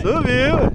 Subiu.